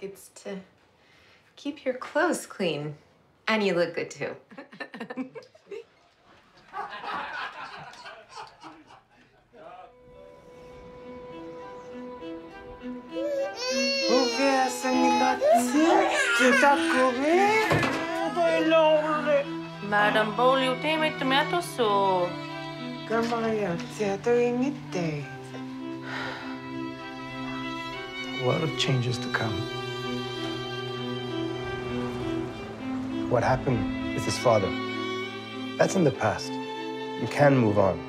It's to keep your clothes clean. And you look good too. Madam Bowl, you teemme tomato soup. A lot of changes to come. What happened with his father? That's in the past. You can move on.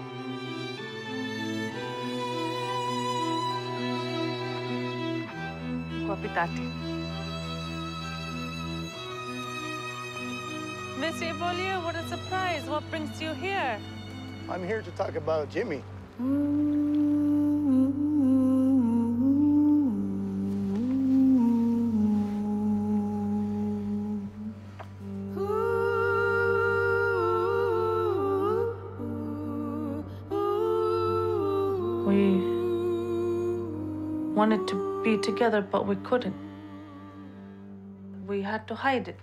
Guapitati. Monsieur Beaulieu, what a surprise. What brings you here? I'm here to talk about Jimmy. Hmm. We wanted to be together, but we couldn't. We had to hide it.